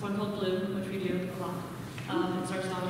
One called Blue, which we do a lot. Um, it's our song